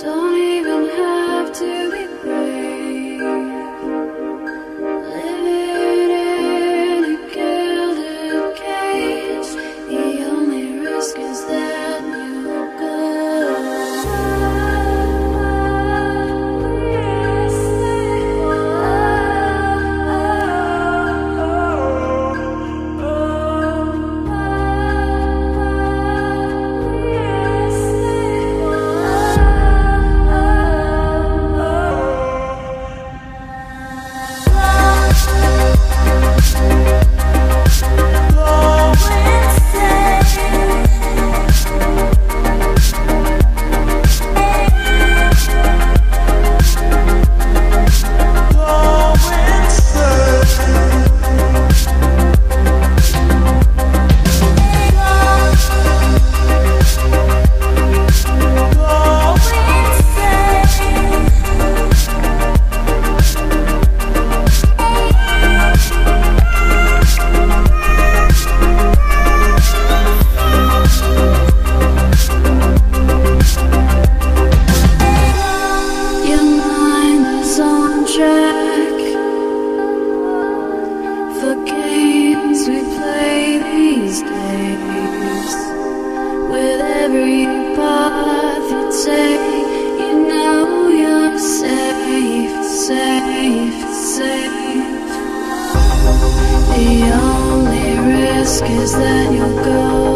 don't even have to be The only risk is that you'll go.